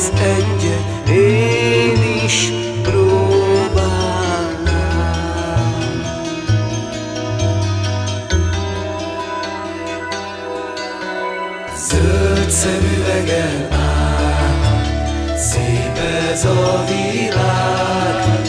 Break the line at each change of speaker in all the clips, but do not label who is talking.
az egyet én is próbálnám. Zöld szemüvegen át, szép ez a világ,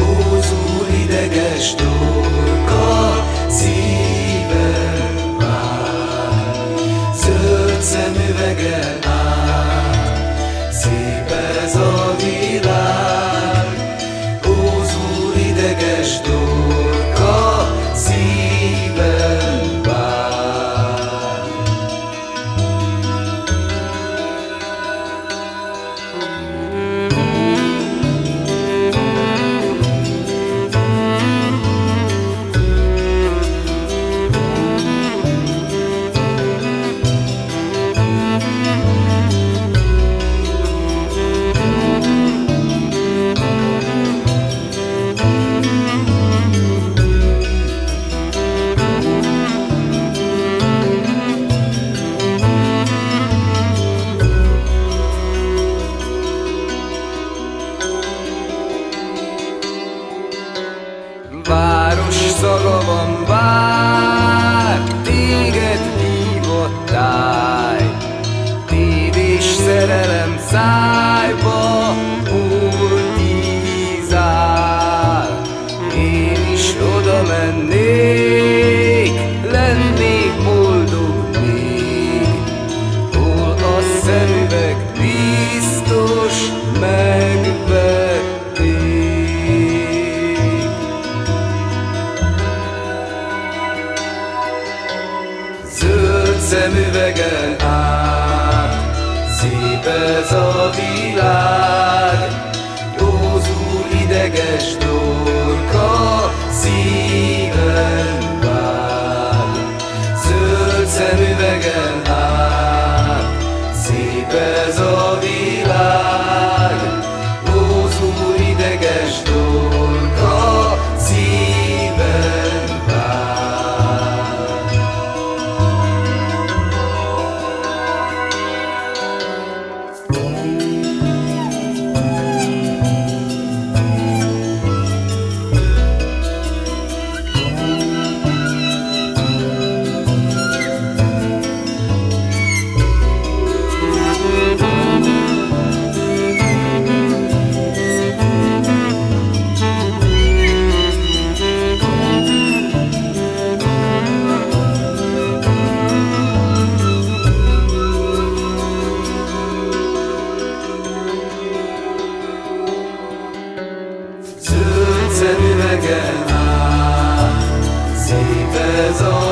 ózul ideges dolog. se mi wegen ach sie besorgt die lag So.